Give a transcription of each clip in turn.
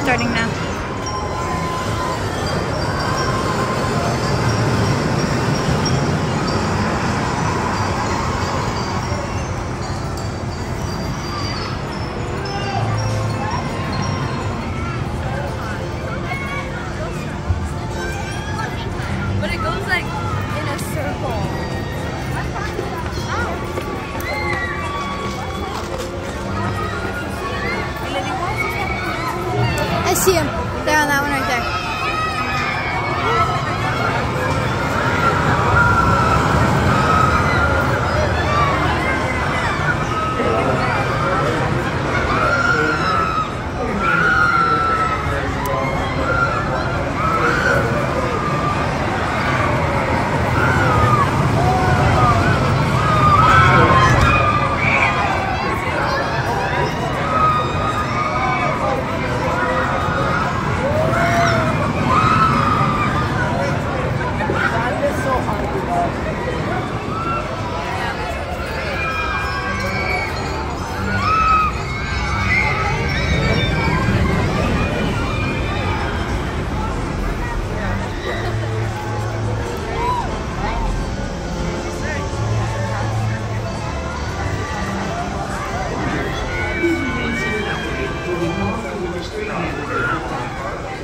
starting now. See him. On that one right there.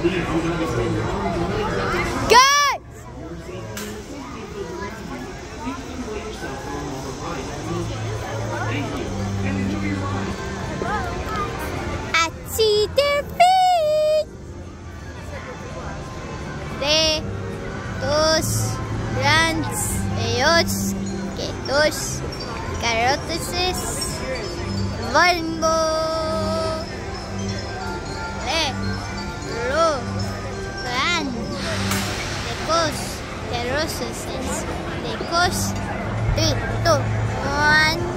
Feet. De, dos, grandes, ellos, que dos, carotes, volvo. De roses, de cos, de to, one,